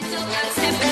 Stepping out the.